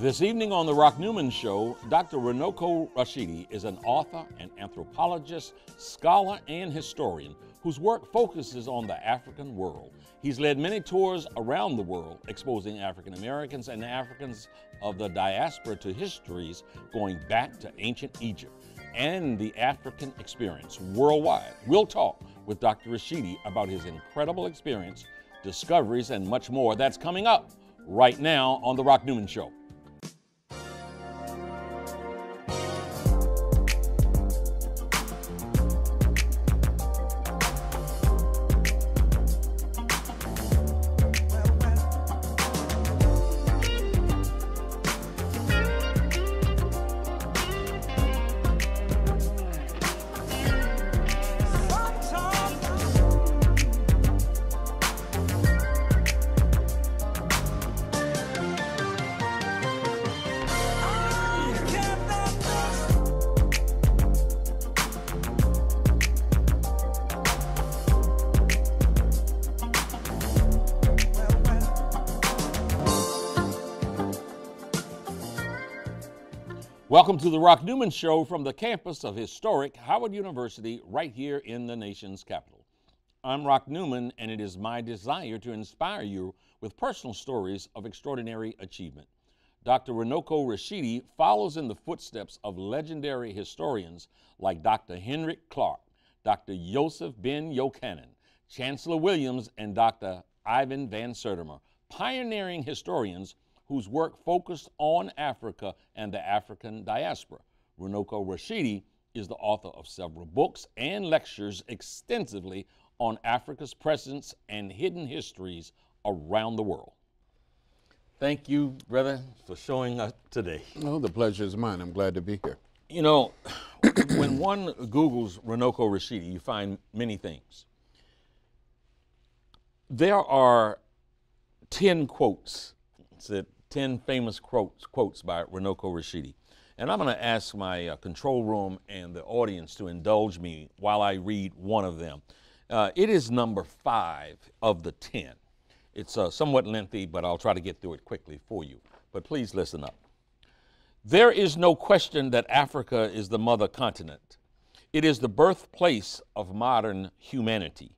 This evening on The Rock Newman Show, Dr. Runoko Rashidi is an author, an anthropologist, scholar, and historian whose work focuses on the African world. He's led many tours around the world exposing African Americans and Africans of the diaspora to histories going back to ancient Egypt and the African experience worldwide. We'll talk with Dr. Rashidi about his incredible experience, discoveries, and much more. That's coming up right now on The Rock Newman Show. To the Rock Newman Show from the campus of historic Howard University, right here in the nation's capital. I'm Rock Newman, and it is my desire to inspire you with personal stories of extraordinary achievement. Dr. Runoko Rashidi follows in the footsteps of legendary historians like Dr. Henrik Clarke, Dr. Joseph Ben-Jochannan, Chancellor Williams, and Dr. Ivan Van Sertima, pioneering historians whose work focused on Africa and the African diaspora. Runoko Rashidi is the author of several books and lectures extensively on Africa's presence and hidden histories around the world. Thank you, brother, for showing up today. Oh, the pleasure is mine. I'm glad to be here. You know, when one Googles Runoko Rashidi, you find many things. There are 10 quotes that 10 famous quotes, quotes by Runoko Rashidi. And I'm going to ask my uh, control room and the audience to indulge me while I read one of them. Uh, it is number five of the 10. It's uh, somewhat lengthy, but I'll try to get through it quickly for you. But please listen up. There is no question that Africa is the mother continent. It is the birthplace of modern humanity.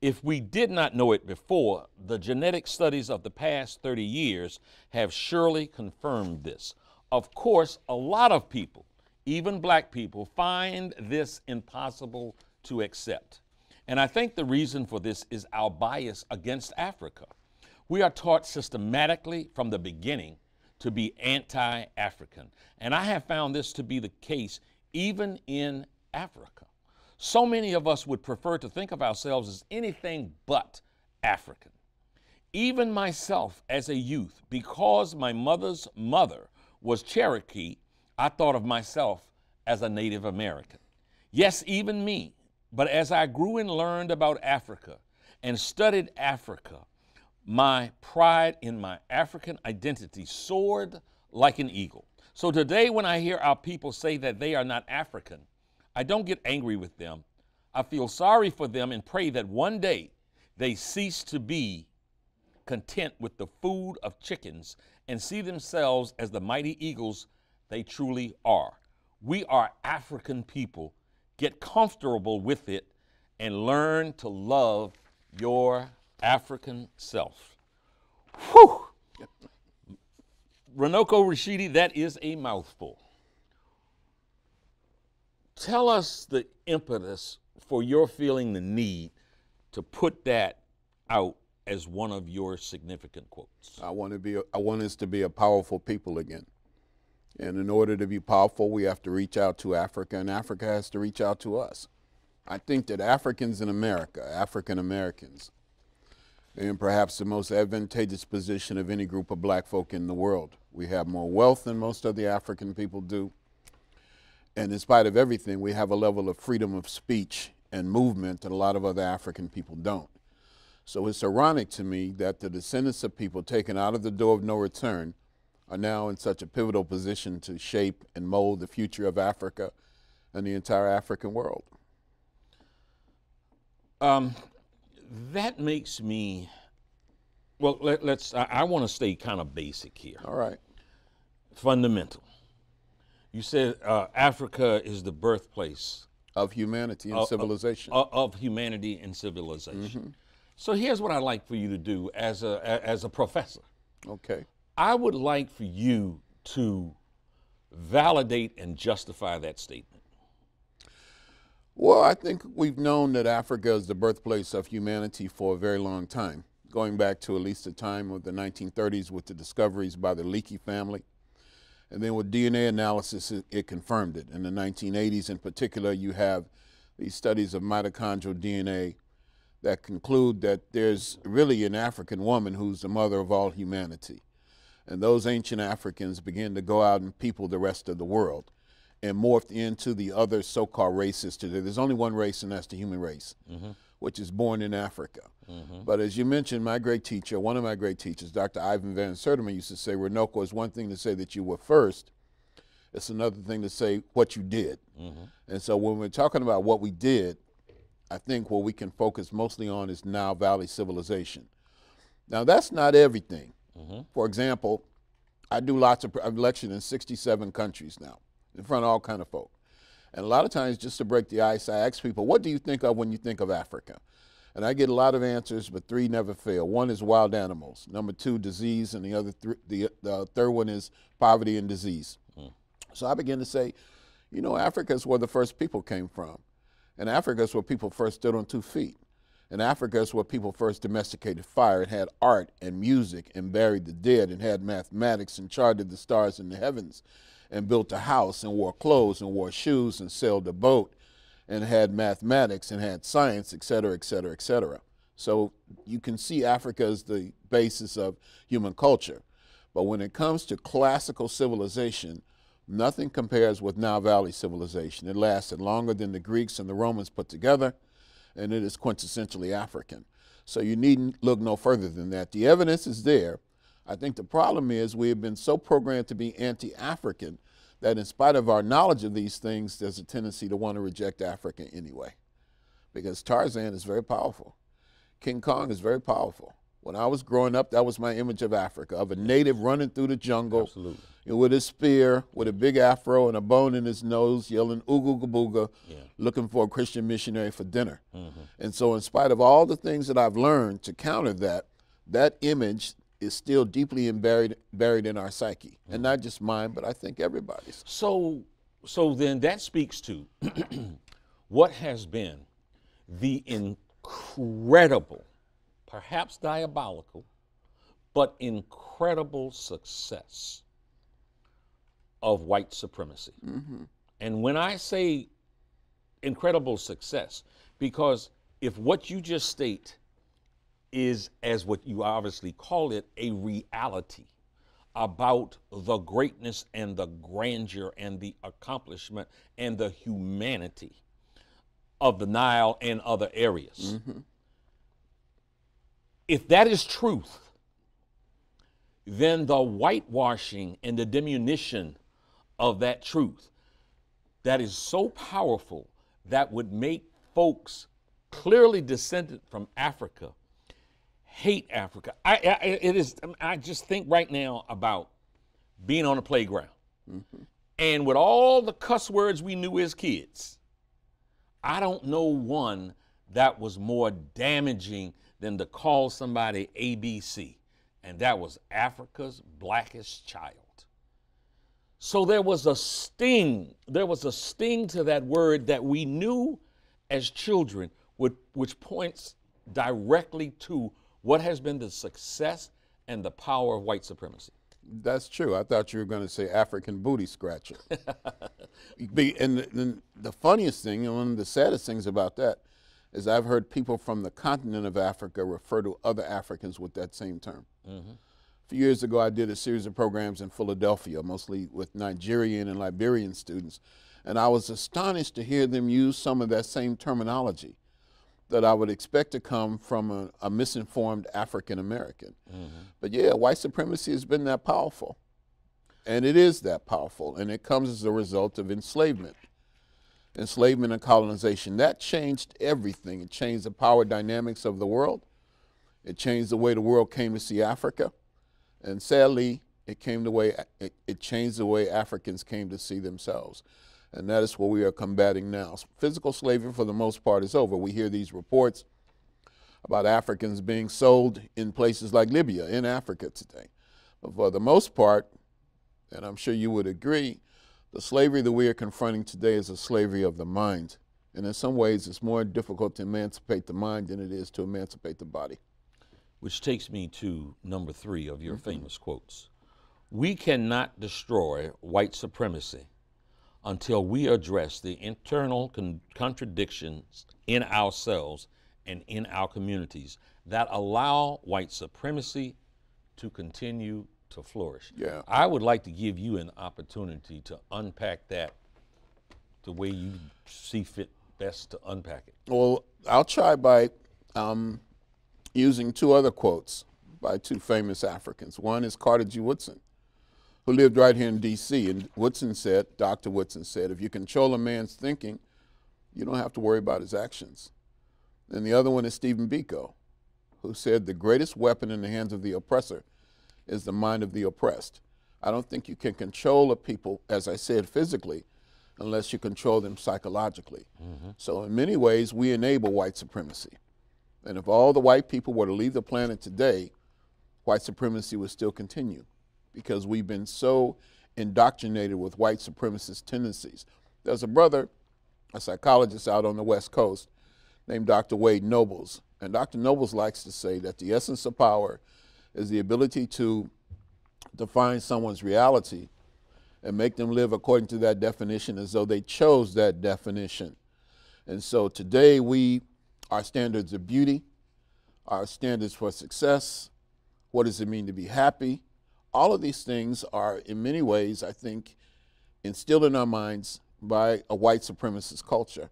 If we did not know it before, the genetic studies of the past 30 years have surely confirmed this. Of course, a lot of people, even black people, find this impossible to accept. And I think the reason for this is our bias against Africa. We are taught systematically from the beginning to be anti African. And I have found this to be the case even in Africa. So many of us would prefer to think of ourselves as anything but African. Even myself as a youth, because my mother's mother was Cherokee, I thought of myself as a Native American. Yes, even me. But as I grew and learned about Africa and studied Africa, my pride in my African identity soared like an eagle. So today, when I hear our people say that they are not African, I don't get angry with them. I feel sorry for them and pray that one day they cease to be content with the food of chickens and see themselves as the mighty eagles they truly are. We are African people. Get comfortable with it and learn to love your African self. Whew! Runoko Rashidi, that is a mouthful tell us the impetus for your feeling the need to put that out as one of your significant quotes. I want to be. A, I want us to be a powerful people again. And in order to be powerful, we have to reach out to Africa, and Africa has to reach out to us. I think that Africans in America, African Americans, are in perhaps the most advantageous position of any group of black folk in the world. We have more wealth than most of the African people do. And in spite of everything, we have a level of freedom of speech and movement that a lot of other African people don't. So it's ironic to me that the descendants of people taken out of the door of no return are now in such a pivotal position to shape and mold the future of Africa and the entire African world. Um, that makes me, well, let, us I, I want to stay kind of basic here. All right. fundamental. You said uh, Africa is the birthplace of humanity and civilization. of, of humanity and civilization. So here's what I'd like for you to do as a a- as a professor. okay. I would like for you to validate and justify that statement. Well, I think we've known that Africa is the birthplace of humanity for a very long time, going back to at least the time of the 1930s with the discoveries by the Leakey family. And then with DNA analysis, it, it confirmed it. In the 1980s, in particular, you have these studies of mitochondrial DNA that conclude that there's really an African woman who's the mother of all humanity. And those ancient Africans began to go out and people the rest of the world and morphed into the other so-called races today. There's only one race, and that's the human race, mm-hmm. Which is born in Africa. Mm-hmm. But as you mentioned, my great teacher, one of my great teachers, Dr. Ivan Van Sertima, used to say, Runoko, is one thing to say that you were first. It's another thing to say what you did. Mm-hmm. And so when we're talking about what we did, I think what we can focus mostly on is Nile Valley civilization. Now, that's not everything. Mm-hmm. For example, I do lots of, I've lectured in 67 countries now, in front of all kind of folk. And a lot of times, just to break the ice, I ask people, what do you think of when you think of Africa? And I get a lot of answers, but three never fail. One is wild animals. Number two, disease, and the other, th- the, the third one is poverty and disease. Hmm. So I began to say, you know, Africa is where the first people came from. And Africa is where people first stood on two feet. And Africa is where people first domesticated fire and had art and music and buried the dead and had mathematics and charted the stars in the heavens and built a house and wore clothes and wore shoes and sailed a boat and had mathematics and had science, et cetera, et cetera, et cetera. So you can see Africa as the basis of human culture. But when it comes to classical civilization, nothing compares with Nile Valley civilization. It lasted longer than the Greeks and the Romans put together, and it is quintessentially African. So you needn't look no further than that. The evidence is there. I think the problem is we have been so programmed to be anti African that, in spite of our knowledge of these things, there's a tendency to want to reject Africa anyway. Because Tarzan is very powerful, King Kong is very powerful. When I was growing up, that was my image of Africa of a native running through the jungle Absolutely. with a spear, with a big afro and a bone in his nose, yelling ooga booga, looking for a Christian missionary for dinner. Mm-hmm. And so, in spite of all the things that I've learned to counter that, that image is still deeply buried, buried in our psyche. And mm-hmm. not just mine, but I think everybody's. So, so then that speaks to what has been the incredible, perhaps diabolical, but incredible success of white supremacy. Mm-hmm. And when I say incredible success, because if what you just state is, as what you obviously call it, a reality about the greatness and the grandeur and the accomplishment and the humanity of the Nile and other areas. Mm-hmm. If that is truth, then the whitewashing and the diminution of that truth that is so powerful that would make folks clearly descended from Africa hate Africa. I, I it is I just think right now about being on a playground. Mm-hmm. And with all the cuss words we knew as kids, I don't know one that was more damaging than to call somebody ABC, and that was Africa's blackest child. So there was a sting, there was a sting to that word that we knew as children, would, which points directly to what has been the success and the power of white supremacy. That's true. I thought you were going to say African booty scratcher. Be- and the, the, the funniest thing, and one of the saddest things about that, is I've heard people from the continent of Africa refer to other Africans with that same term. Mm-hmm. A few years ago, I did a series of programs in Philadelphia, mostly with Nigerian and Liberian students, and I was astonished to hear them use some of that same terminology that I would expect to come from a, a misinformed African American. Mm-hmm. But yeah, white supremacy has been that powerful. And it is that powerful. And it comes as a result of enslavement. Enslavement and colonization. That changed everything. It changed the power dynamics of the world. It changed the way the world came to see Africa. And sadly, it came the way it, it changed the way Africans came to see themselves. And that is what we are combating now. Physical slavery, for the most part, is over. We hear these reports about Africans being sold in places like Libya, in Africa today. But for the most part, and I'm sure you would agree, the slavery that we are confronting today is a slavery of the mind. And in some ways, it's more difficult to emancipate the mind than it is to emancipate the body. Which takes me to number three of your mm-hmm. famous quotes. We cannot destroy white supremacy until we address the internal con- contradictions in ourselves and in our communities that allow white supremacy to continue to flourish. Yeah. I would like to give you an opportunity to unpack that the way you see fit best to unpack it. Well, I'll try by um, using two other quotes by two famous Africans. One is Carter G. Woodson, who lived right here in D.C. And Woodson said, Dr. Woodson said, if you control a man's thinking, you don't have to worry about his actions. And the other one is Stephen Biko, who said, the greatest weapon in the hands of the oppressor is the mind of the oppressed. I don't think you can control a people, as I said, physically, unless you control them psychologically. Mm-hmm. So, in many ways, we enable white supremacy. And if all the white people were to leave the planet today, white supremacy would still continue because we've been so indoctrinated with white supremacist tendencies. There's a brother, a psychologist out on the West Coast, named Dr. Wade Nobles. And Dr. Nobles likes to say that the essence of power is the ability to define someone's reality and make them live according to that definition as though they chose that definition. And so today we, our standards of beauty, our standards for success, what does it mean to be happy? All of these things are in many ways, I think, instilled in our minds by a white supremacist culture.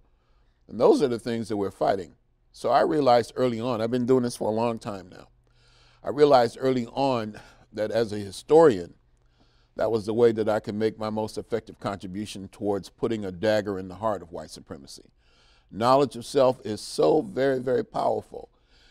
And those are the things that we're fighting. So I realized early on, I've been doing this for a long time now. I realized early on that as a historian, that was the way that I could make my most effective contribution towards putting a dagger in the heart of white supremacy. Knowledge of self is so very, very powerful.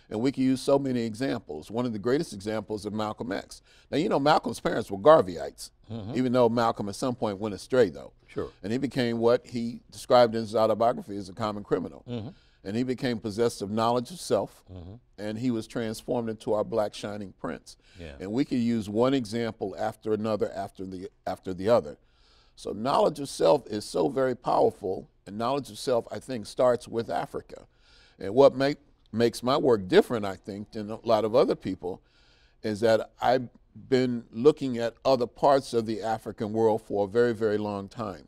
And we can use so many examples. One of the greatest examples of Malcolm X. Now, you know, Malcolm's parents were Garveyites, mm-hmm. even though Malcolm at some point went astray, though. Sure. And he became what he described in his autobiography as a common criminal. Mm-hmm and he became possessed of knowledge of self, mm-hmm. and he was transformed into our black shining prince. Yeah. And we can use one example after another, after the after the other. So knowledge of self is so very powerful, and knowledge of self, I think, starts with Africa. And what make, makes my work different, I think, than a lot of other people, is that I've been looking at other parts of the African world for a very, very long time,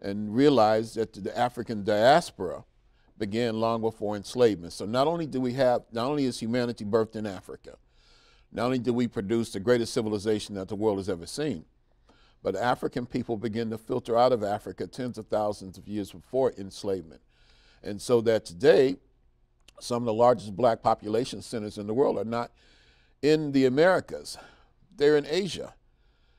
and realized that the African diaspora began long before enslavement. So not only do we have, not only is humanity birthed in Africa, not only do we produce the greatest civilization that the world has ever seen, but African people begin to filter out of Africa tens of thousands of years before enslavement. And so that today, some of the largest black population centers in the world are not in the Americas, they're in Asia.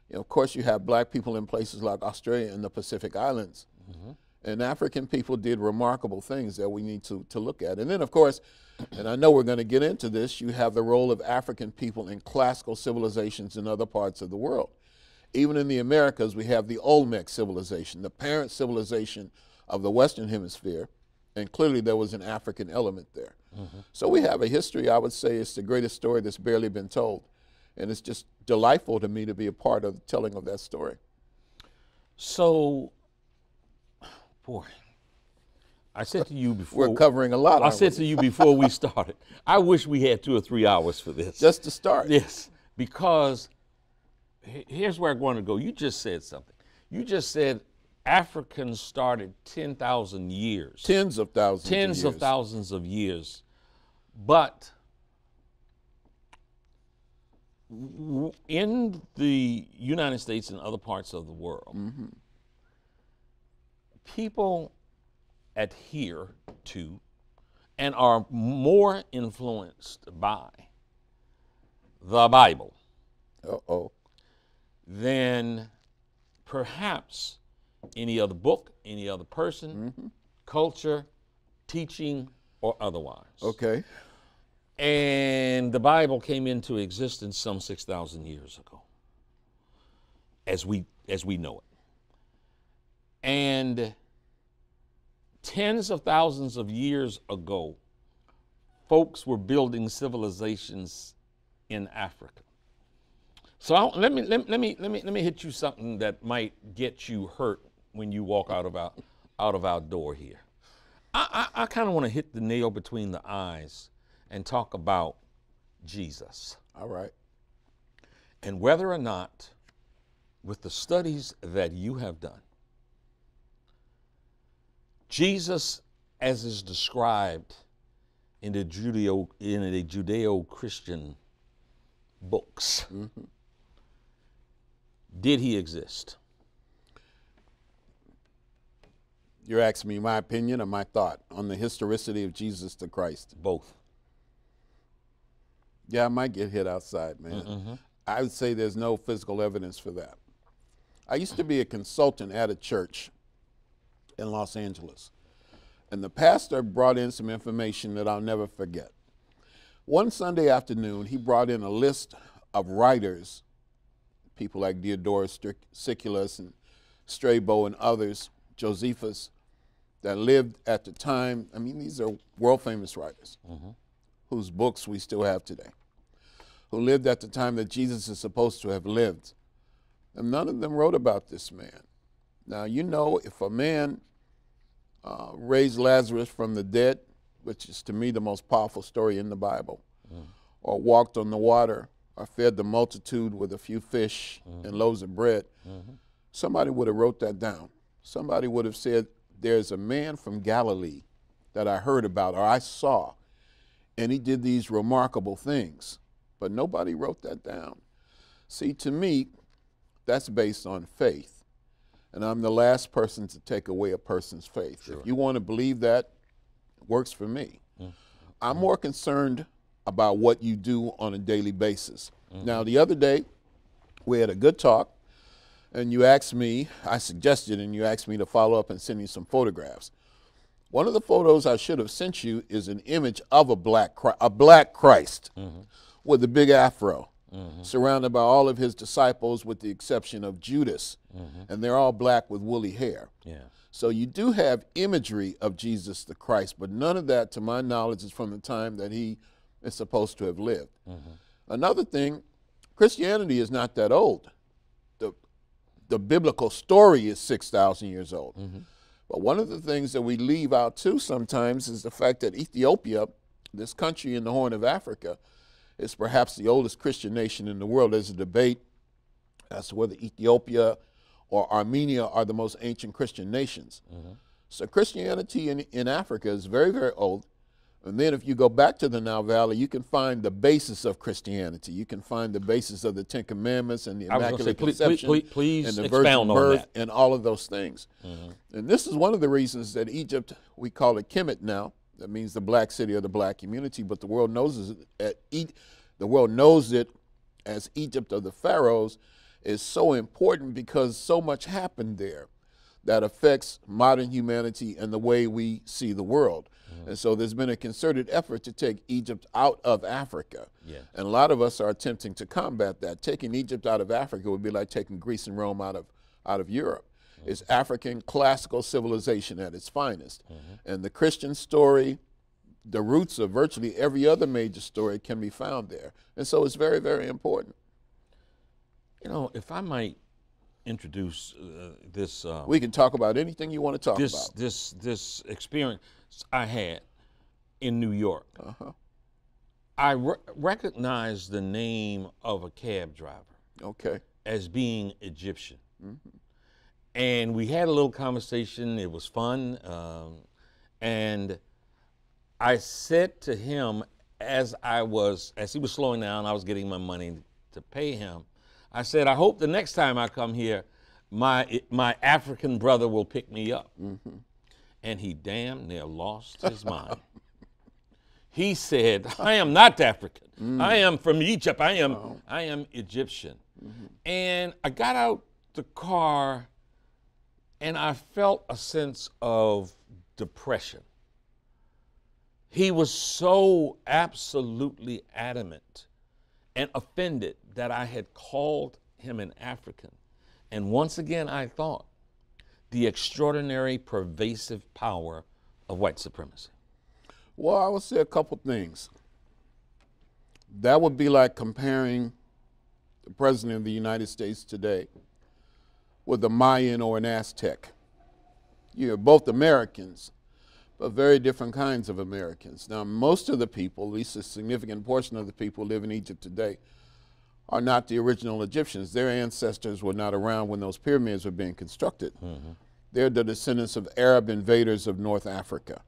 You know, of course, you have black people in places like Australia and the Pacific Islands. Mm-hmm. And African people did remarkable things that we need to, to look at. And then, of course, and I know we're going to get into this, you have the role of African people in classical civilizations in other parts of the world. Even in the Americas, we have the Olmec civilization, the parent civilization of the Western Hemisphere, and clearly there was an African element there. Mm-hmm. So we have a history, I would say, it's the greatest story that's barely been told. And it's just delightful to me to be a part of the telling of that story. So Boy, I said to you before. We're covering a lot. I said we? to you before we started. I wish we had two or three hours for this. Just to start. Yes, because here's where I want to go. You just said something. You just said Africans started 10,000 years. Tens of thousands. Tens of, of thousands of years. But in the United States and other parts of the world, mm-hmm people adhere to and are more influenced by the Bible Uh-oh. than perhaps any other book, any other person, mm-hmm. culture, teaching, or otherwise. Okay. And the Bible came into existence some 6,000 years ago. as we as we know it. And tens of thousands of years ago, folks were building civilizations in Africa. So I, let me let, let me let me let me hit you something that might get you hurt when you walk out of our out of our door here. I, I, I kind of want to hit the nail between the eyes and talk about Jesus All right. and whether or not, with the studies that you have done, Jesus, as is described in the Judeo in the Judeo-Christian books, mm-hmm. did he exist? You're asking me my opinion or my thought on the historicity of Jesus the Christ. Both. Yeah, I might get hit outside, man. Mm-hmm. I would say there's no physical evidence for that. I used to be a consultant at a church in Los Angeles, and the pastor brought in some information that I'll never forget. One Sunday afternoon, he brought in a list of writers, people like Diodorus Siculus and Strabo and others, Josephus, that lived at the time. I mean, these are world famous writers mm-hmm. whose books we still have today, who lived at the time that Jesus is supposed to have lived. And none of them wrote about this man. Now, you know, if a man uh, raised Lazarus from the dead, which is to me the most powerful story in the Bible, mm. or walked on the water, or fed the multitude with a few fish mm. and loaves of bread, mm-hmm. somebody would have wrote that down. Somebody would have said, "There's a man from Galilee that I heard about or I saw, and he did these remarkable things." But nobody wrote that down. See, to me, that's based on faith. And I'm the last person to take away a person's faith. If you want to believe that, works for me. Mm. I'm mm. more concerned about what you do on a daily basis. Mm. Now, the other day, we had a good talk, and you asked me, I suggested, and you asked me to follow up and send you some photographs. One of the photos I should have sent you is an image of a black a black Christ mm-hmm. with a big afro, mm-hmm. surrounded by all of his disciples, with the exception of Judas, mm-hmm. and they're all black with woolly hair. Yeah. So you do have imagery of Jesus the Christ, but none of that, to my knowledge, is from the time that he is supposed to have lived. Another thing, Christianity is not that old. The, biblical story is 6,000 years old. Mm-hmm. But one of the things that we leave out too sometimes is the fact that Ethiopia, this country in the Horn of Africa, is perhaps the oldest Christian nation in the world. There's a debate as to whether Ethiopia or Armenia are the most ancient Christian nations. Mm-hmm. So Christianity in, in Africa is very, very old. And then if you go back to the Nile Valley, you can find the basis of Christianity. You can find the basis of the Ten Commandments and the I say, Immaculate please- Conception please- please and the virgin birth. Mm-hmm. and all of those things. And this is one of the reasons that Egypt, we call it Kemet now. That means the black city or the black community, but the world knows it. At e- the world knows it as Egypt of the pharaohs is so important because so much happened there that affects modern humanity and the way we see the world. Mm-hmm. And so there's been a concerted effort to take Egypt out of Africa. Yeah. And a lot of us are attempting to combat that. Taking Egypt out of Africa would be like taking Greece and Rome out of out of Europe. Mm-hmm. It's African classical civilization at its finest. Mm-hmm. And the Christian story, the roots of virtually every other major story can be found there. And so it's very, very important. You know, if I might introduce uh, this uh, We can talk about anything you want to talk this about. this this experience I had in New York. Uh-huh. I re- recognized the name of a cab driver Okay. as being Egyptian, and we had a little conversation. It was fun, um, and I said to him as I was as he was slowing down, I was getting my money to pay him. I said, I hope the next time I come here, my my African brother will pick me up. Mm-hmm. And he damn near lost his mind. He said, I am not African. Mm. I am from Egypt. I am oh. I am Egyptian. Mm-hmm. And I got out the car and I felt a sense of depression. He was so absolutely adamant and offended that I had called him an African And once again, I thought the extraordinary pervasive power of white supremacy. Well, I would say a couple things. That would be like comparing the President of the United States today with a Mayan or an Aztec. You're both Americans, but very different kinds of Americans. Now, most of the people, at least a significant portion of the people who live in Egypt today, are not the original Egyptians. Their ancestors were not around when those pyramids were being constructed. Mm-hmm. They're the descendants of Arab invaders of North Africa.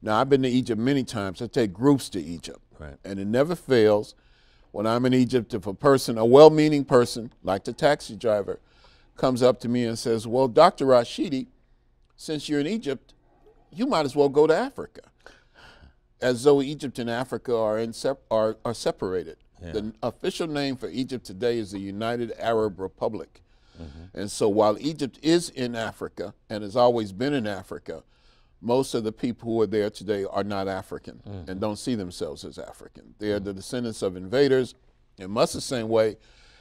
Now, I've been to Egypt many times. I take groups to Egypt. Right. And it never fails when I'm in Egypt if a person, a well meaning person, like the taxi driver, comes up to me and says, Well, Dr. Rashidi, since you're in Egypt, you might as well go to Africa. As though Egypt and Africa are, in sep- are, are separated. Yeah. The official name for Egypt today is the United Arab Republic. Mm-hmm. And so while Egypt is in Africa and has always been in Africa, most of the people who are there today are not African mm-hmm. and don't see themselves as African. They are mm-hmm. the descendants of invaders in much the same way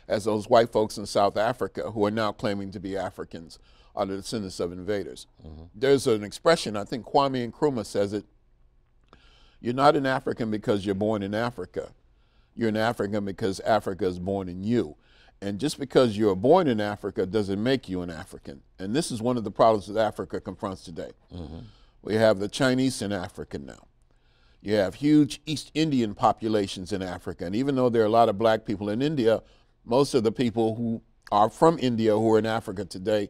as those white folks in South Africa who are now claiming to be Africans are the descendants of invaders. Mm-hmm. There's an expression, I think Kwame Nkrumah says it, you're not an African because you're born in Africa. You're an African because Africa is born in you. And just because you're born in Africa doesn't make you an African. And this is one of the problems that Africa confronts today. Mm-hmm. We have the Chinese in Africa now. You have huge East Indian populations in Africa. And even though there are a lot of black people in India, most of the people who are from India who are in Africa today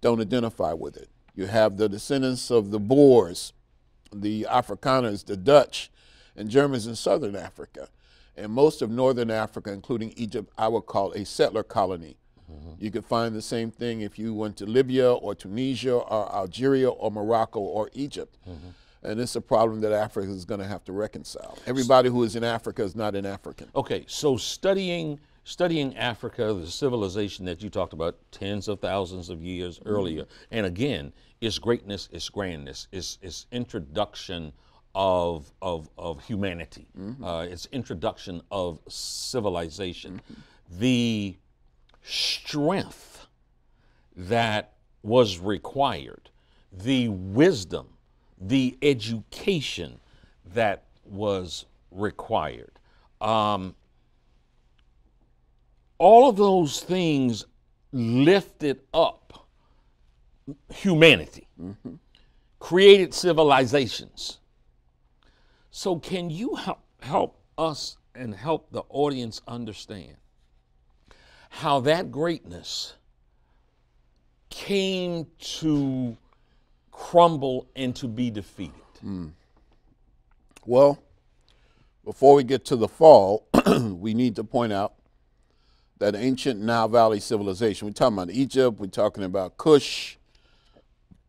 don't identify with it. You have the descendants of the Boers, the Afrikaners, the Dutch, and Germans in southern Africa. And most of northern Africa, including Egypt, I would call a settler colony. Mm-hmm. You could find the same thing if you went to Libya or Tunisia or Algeria or Morocco or Egypt. Mm-hmm. And it's a problem that Africa is going to have to reconcile. Everybody who is in Africa is not an African. Okay, so studying studying Africa, the civilization that you talked about tens of thousands of years mm-hmm. earlier, and again, its greatness, its grandness, its, its introduction of, of, of humanity, mm-hmm. uh, its introduction of civilization, mm-hmm. the strength that was required, the wisdom, the education that was required. Um, all of those things lifted up humanity, mm-hmm. created civilizations. So, can you help, help us and help the audience understand how that greatness came to crumble and to be defeated? Mm. Well, before we get to the fall, we need to point out that ancient Nile Valley civilization. We're talking about Egypt, we're talking about Kush,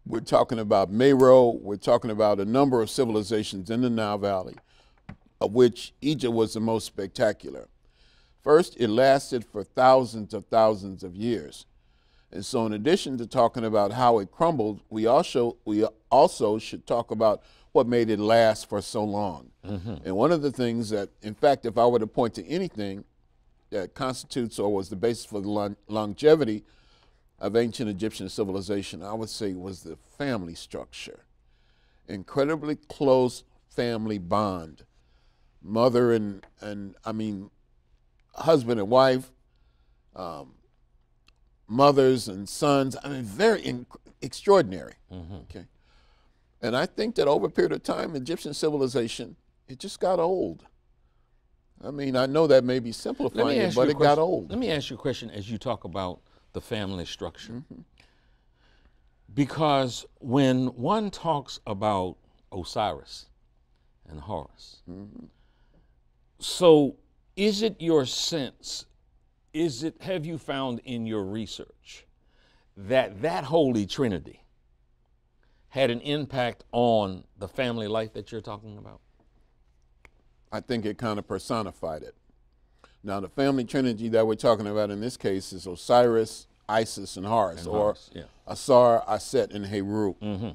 we're talking about Meroe, we're talking about a number of civilizations in the Nile Valley, of which Egypt was the most spectacular. First, it lasted for thousands of thousands of years. And so, in addition to talking about how it crumbled, we also, we also should talk about what made it last for so long. Mm-hmm. And one of the things that, in fact, if I were to point to anything that constitutes or was the basis for the long- longevity of ancient Egyptian civilization, I would say, was the family structure. Incredibly close family bond. Mother and, and I mean, husband and wife, um, mothers and sons. I mean, very in, extraordinary. Mm-hmm. Okay. And I think that over a period of time, Egyptian civilization, it just got old. I mean, I know that may be simplifying it, but it got old. Let me ask you a question as you talk about the family structure. Mm-hmm. Because when one talks about Osiris and Horus, mm-hmm. so is it your sense, is it, have you found in your research that that Holy Trinity had an impact on the family life that you're talking about? I think it kind of personified it. Now, the family trinity that we're talking about in this case is Osiris, Isis, and Horus, and or Horus, yeah. Asar, Aset, and Heru. Mm-hmm.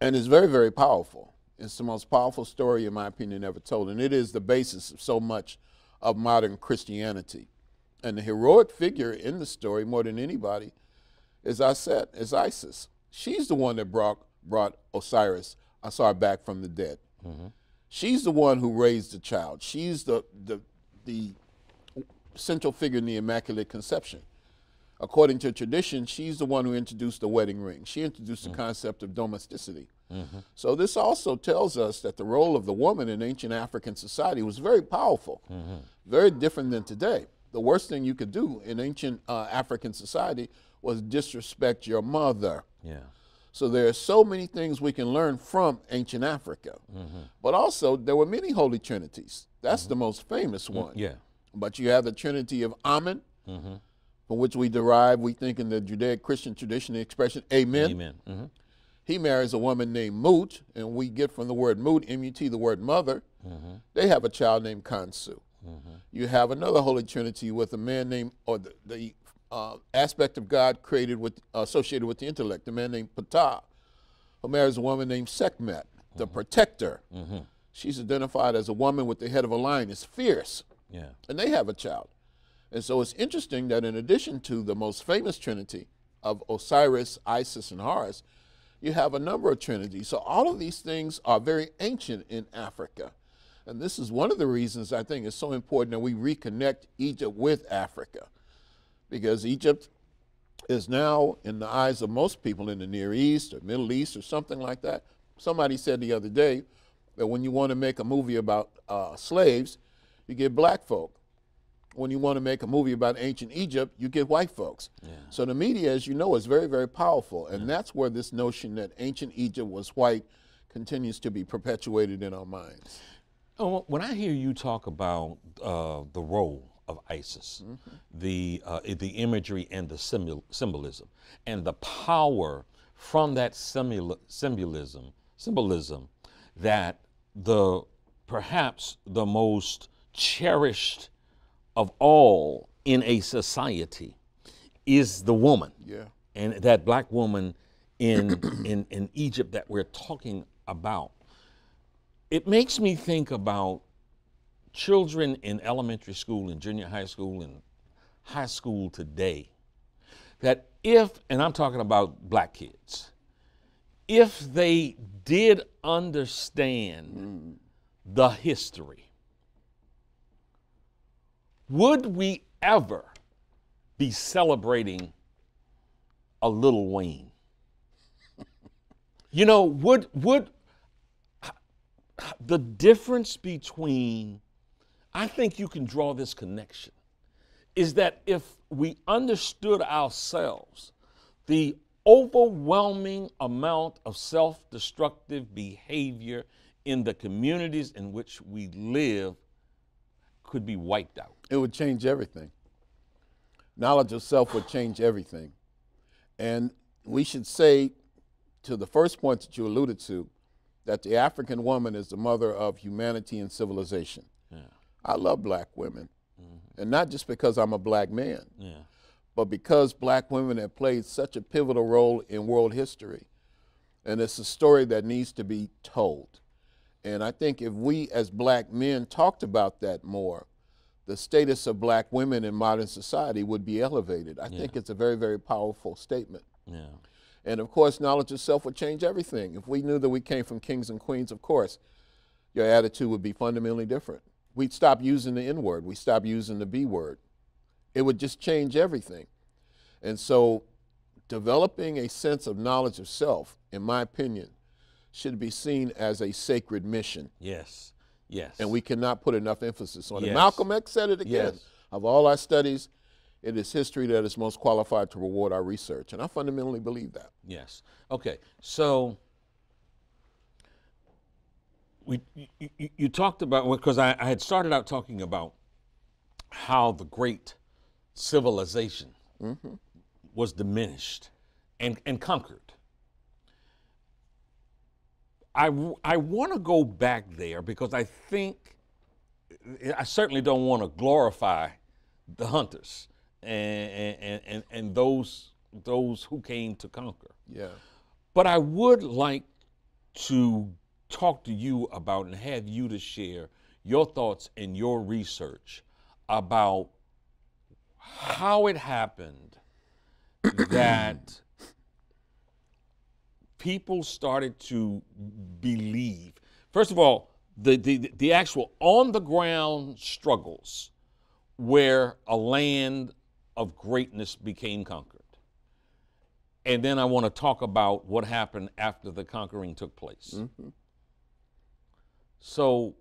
And it's very, very powerful. It's the most powerful story, in my opinion, ever told. And it is the basis of so much of modern Christianity. And the heroic figure in the story, more than anybody, is Aset, is Isis. She's the one that brought brought Osiris, Asar back from the dead. She's the one who raised the child. She's the the the central figure in the Immaculate Conception. According to tradition, she's the one who introduced the wedding ring. She introduced the mm-hmm. concept of domesticity. Mm-hmm. So this also tells us that the role of the woman in ancient African society was very powerful, mm-hmm. very different than today. The worst thing you could do in ancient uh, African society was disrespect your mother. Yeah. So there are so many things we can learn from ancient Africa. Mm-hmm. But also, there were many holy trinities. That's mm-hmm. the most famous mm, one. Yeah. But you have the Trinity of Amen, mm-hmm. from which we derive, we think in the Judaic Christian tradition, the expression Amen. Amen. hmm He marries a woman named Mut, and we get from the word Mut, M-U-T, the word mother. They have a child named Khonsu. You have another Holy Trinity with a man named, or the, the uh, aspect of God created with, associated with the intellect, a man named Ptah, who marries a woman named Sekhmet, the protector. She's identified as a woman with the head of a lion, is fierce Yeah. and they have a child. And so it's interesting that in addition to the most famous trinity of Osiris, Isis, and Horus, you have a number of trinities. So all of these things are very ancient in Africa. And this is one of the reasons I think it's so important that we reconnect Egypt with Africa. Because Egypt is now, in the eyes of most people in the Near East or Middle East or something like that, somebody said the other day that when you want to make a movie about uh, slaves, you get black folk. When you want to make a movie about ancient Egypt, you get white folks. So the media, as you know, is very, very powerful. And that's where this notion that ancient Egypt was white continues to be perpetuated in our minds. Oh, when I hear you talk about uh, the role of Isis, Mm-hmm. the uh, the imagery and the symbol, symbolism, and the power from that symbol, symbolism, symbolism, that the perhaps the most cherished of all in a society is the woman Yeah. and that black woman in in in Egypt that we're talking about. It makes me think about children in elementary school and junior high school and high school today. That if, and I'm talking about black kids, if they did understand the history, would we ever be celebrating a Lil Wayne? You know, would would the difference between I think you can draw this connection is that if we understood ourselves, the overwhelming amount of self-destructive behavior in the communities in which we live could be wiped out. It would change everything. Knowledge of self would change everything. And we should say, to the first point that you alluded to, that the African woman is the mother of humanity and civilization. Yeah. I love black women. Mm-hmm. And not just because I'm a black man, Yeah. but because black women have played such a pivotal role in world history. And it's a story that needs to be told. And I think if we as black men talked about that more, the status of black women in modern society would be elevated. I think it's a very, very powerful statement. Yeah. And of course, knowledge of self would change everything. If we knew that we came from kings and queens, of course, your attitude would be fundamentally different. We'd stop using the N word, We'd stop using the B word. It would just change everything. And so, developing a sense of knowledge of self, in my opinion, should be seen as a sacred mission. Yes. Yes. And we cannot put enough emphasis on it. Malcolm X said it again. Yes. Of all our studies, it is history that is most qualified to reward our research. And I fundamentally believe that. Yes. Okay. So we you, you, talked about because I, I had started out talking about how the great civilization mm-hmm. was diminished and, and conquered. I, I want to go back there because I think I certainly don't want to glorify the hunters and, and, and, and those those who came to conquer. Yeah. But I would like to talk to you about and have you to share your thoughts and your research about how it happened that people started to believe. First of all, the, the, the actual on the ground struggles where a land of greatness became conquered. And then I want to talk about what happened after the conquering took place. Mm-hmm. So,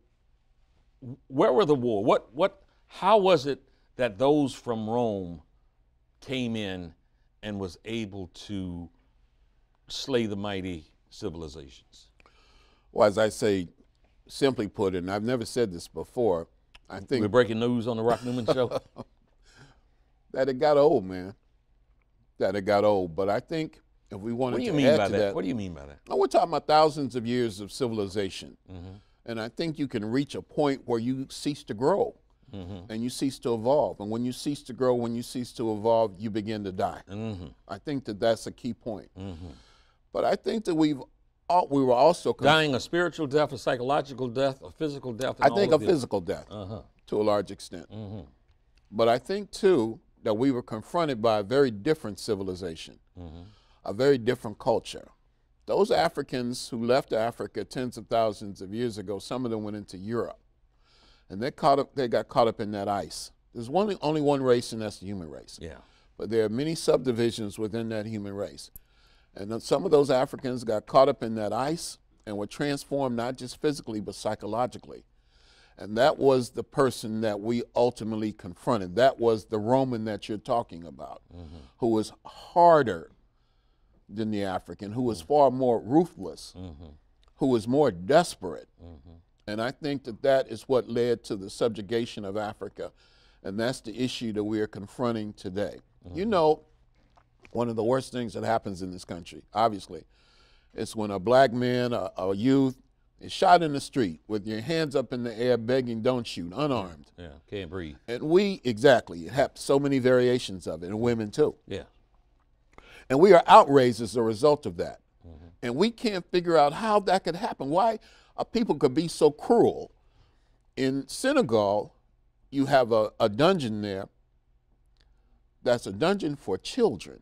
where were the war? What, what, how was it that those from Rome came in and was able to slay the mighty civilizations? Well, as I say, simply put, and I've never said this before, I think We're breaking news on the Rock Newman show. that it got old, man. That it got old. But I think if we wanted what do you to mean add by to that? that, What do you mean by that? now we're talking about thousands of years of civilization. Mm-hmm. And I think you can reach a point where you cease to grow Mm-hmm. and you cease to evolve. And when you cease to grow, when you cease to evolve, you begin to die. Mm-hmm. I think that that's a key point. Mm-hmm. But I think that we've al- we were also Dying a spiritual death, a psychological death, a physical death. I think a physical death Uh-huh. to a large extent. Mm-hmm. But I think too that we were confronted by a very different civilization, Mm-hmm. a very different culture. Those Africans who left Africa tens of thousands of years ago, some of them went into Europe, and they caught up. They got caught up in that ice. There's one, only one race, and that's the human race. Yeah. But there are many subdivisions within that human race, and then some of those Africans got caught up in that ice and were transformed not just physically but psychologically. And that was the person that we ultimately confronted. That was the Roman that you're talking about, mm-hmm. who was harder than the African, who was mm. far more ruthless, mm-hmm. who was more desperate. Mm-hmm. And I think that that is what led to the subjugation of Africa. And that's the issue that we are confronting today. You mm-hmm. know, one of the worst things that happens in this country, obviously, is when a black man, a, a youth, is shot in the street with your hands up in the air begging, don't shoot, unarmed. Yeah. Can't breathe. And we, exactly, have so many variations of it, and women too. Yeah. And we are outraged as a result of that. And we can't figure out how that could happen. Why uh, people could be so cruel. In Senegal, you have a, a dungeon there that's a dungeon for children.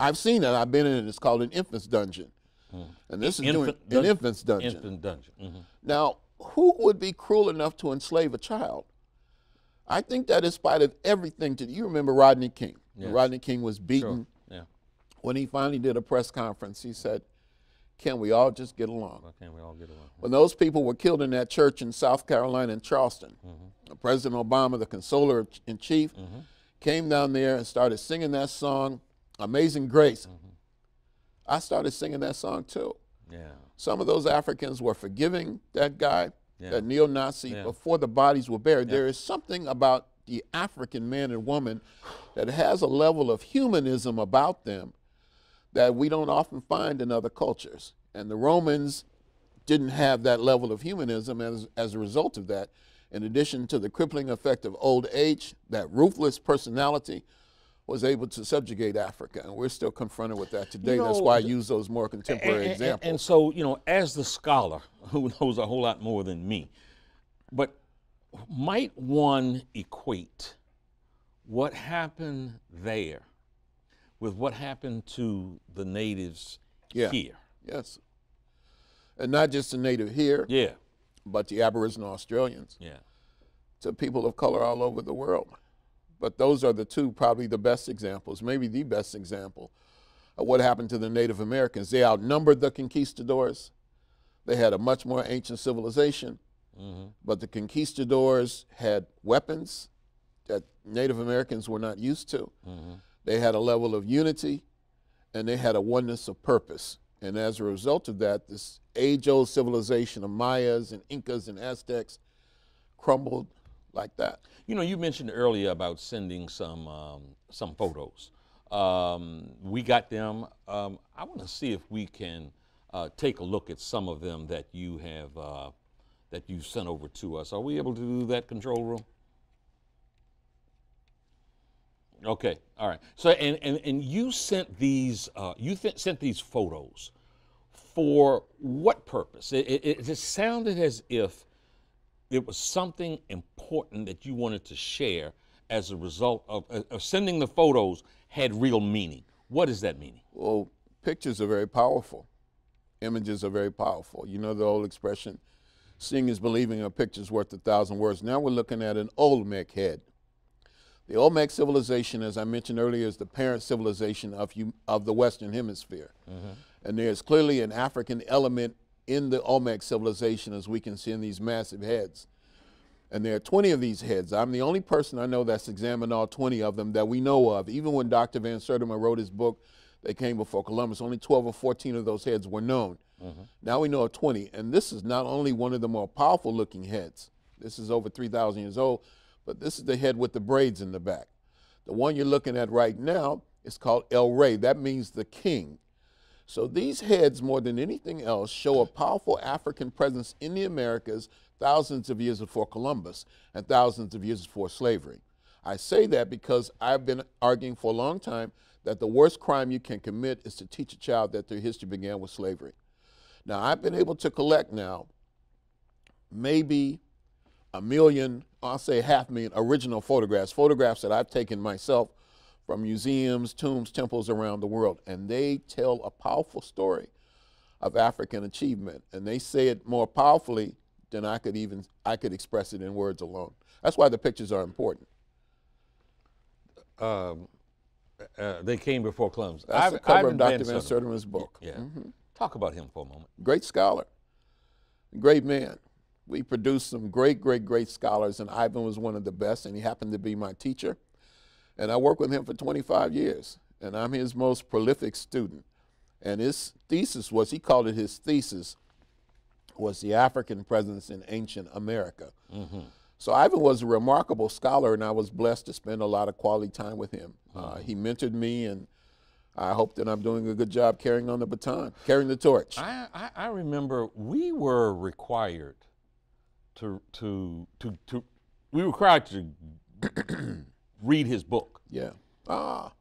I've seen it, I've been in it, it's called an infant's dungeon. And this is doing Infant an infant's dungeon. Infant dungeon. Mm-hmm. Now, who would be cruel enough to enslave a child? I think that in spite of everything to you remember Rodney King. Yes. Rodney King was beaten. Sure. Yeah. When he finally did a press conference, he said, Can we all just get along? Why can't we all get along? When those people were killed in that church in South Carolina in Charleston, Mm-hmm. President Obama, the consoler in chief, came down there and started singing that song, Amazing Grace. Mm-hmm. I started singing that song too. Yeah. Some of those Africans were forgiving that guy, Yeah. that neo Nazi, Yeah. before the bodies were buried. There is something about the African man and woman that has a level of humanism about them that we don't often find in other cultures. And the Romans didn't have that level of humanism as, as a result of that. In addition to the crippling effect of old age, that ruthless personality was able to subjugate Africa. And we're still confronted with that today. That's know, why I use those more contemporary and, and- examples. and so, you know, as the scholar who knows a whole lot more than me, but might one equate what happened there with what happened to the natives Yeah. here? Yes. And not just the native here, Yeah, but the Aboriginal Australians, yeah. to people of color all over the world. But those are the two, probably the best examples, maybe the best example of what happened to the Native Americans. They outnumbered the conquistadors. They had a much more ancient civilization, Mm-hmm. but the conquistadors had weapons that Native Americans were not used to. Mm-hmm. They had a level of unity and they had a oneness of purpose. And as a result of that, this age old civilization of Mayas and Incas and Aztecs crumbled like that. You know, you mentioned earlier about sending some um, some photos. Um, we got them. Um, I want to see if we can uh, take a look at some of them that you have uh, that you sent over to us. Are we able to do that, control room? Okay, all right. So, and and, and you sent these uh, you th- sent these photos for what purpose? It, it, it just sounded as if it was something important that you wanted to share as a result of, of sending the photos had real meaning. What is that meaning? Well, pictures are very powerful. Images are very powerful. You know the old expression, seeing is believing, a picture's worth a thousand words. Now we're looking at an Olmec head. The Olmec civilization, as I mentioned earlier, is the parent civilization of, of the Western Hemisphere. Mm-hmm. And there's clearly an African element in the Olmec civilization, as we can see in these massive heads. And there are 20 of these heads. I'm the only person I know that's examined all 20 of them that we know of. Even when Dr. Van Sertima wrote his book, They Came Before Columbus, only 12 or 14 of those heads were known. Mm-hmm. Now we know of 20. And this is not only one of the more powerful looking heads, this is over 3,000 years old, but this is the head with the braids in the back. The one you're looking at right now is called El Rey. That means the king. So these heads, more than anything else, show a powerful African presence in the Americas thousands of years before Columbus and thousands of years before slavery. I say that because I've been arguing for a long time that the worst crime you can commit is to teach a child that their history began with slavery. Now, I've been able to collect now maybe a million, I'll say half million original photographs, photographs that I've taken myself from museums, tombs, temples around the world, and they tell a powerful story of African achievement, and they say it more powerfully than I could even I could express it in words alone. That's why the pictures are important. Um, uh, they came before Columbus. That's I've, the cover of Dr. Van book. Yeah. Mm-hmm. Talk about him for a moment. Great scholar, great man we produced some great, great, great scholars, and Ivan was one of the best, and he happened to be my teacher. And I worked with him for 25 years, and I'm his most prolific student. And his thesis was, he called it his thesis, was the African presence in ancient America. Mm-hmm. So Ivan was a remarkable scholar, and I was blessed to spend a lot of quality time with him. Uh, mm-hmm. Uh, he mentored me, and I hope that I'm doing a good job carrying on the baton, carrying the torch. I, I, I remember we were required to to to to we were required to read his book. Yeah. Ah.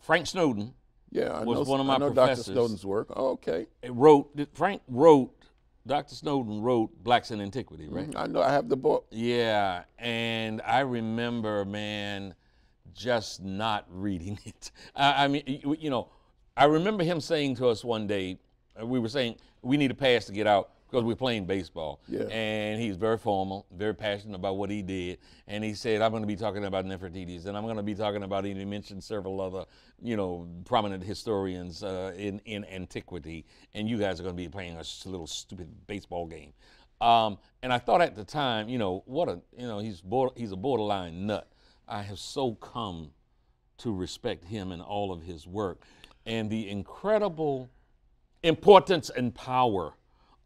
Frank Snowden. Yeah, I was know, one of my I know professors. Dr. Snowden's work. Oh, okay. Wrote Frank wrote Dr. Snowden wrote Blacks in Antiquity, right? Mm, I know. I have the book. Yeah, and I remember, man, just not reading it. I, I mean, you know, I remember him saying to us one day, uh, we were saying we need a pass to get out because we're playing baseball. Yeah. And he's very formal, very passionate about what he did. And he said, I'm going to be talking about Nefertiti's, and I'm going to be talking about, and he mentioned several other, you know, prominent historians uh, in, in antiquity, and you guys are going to be playing a little stupid baseball game. Um, and I thought at the time, you know, what a, you know, he's, border, he's a borderline nut. I have so come to respect him and all of his work and the incredible importance and power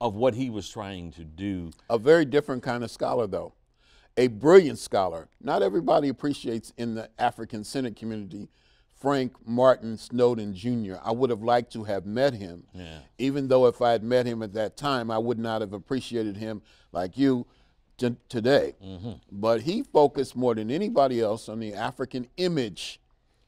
of what he was trying to do. A very different kind of scholar, though. A brilliant scholar. Not everybody appreciates in the African centered community Frank Martin Snowden Jr. I would have liked to have met him, yeah. even though if I had met him at that time, I would not have appreciated him like you today. Mm-hmm. But he focused more than anybody else on the African image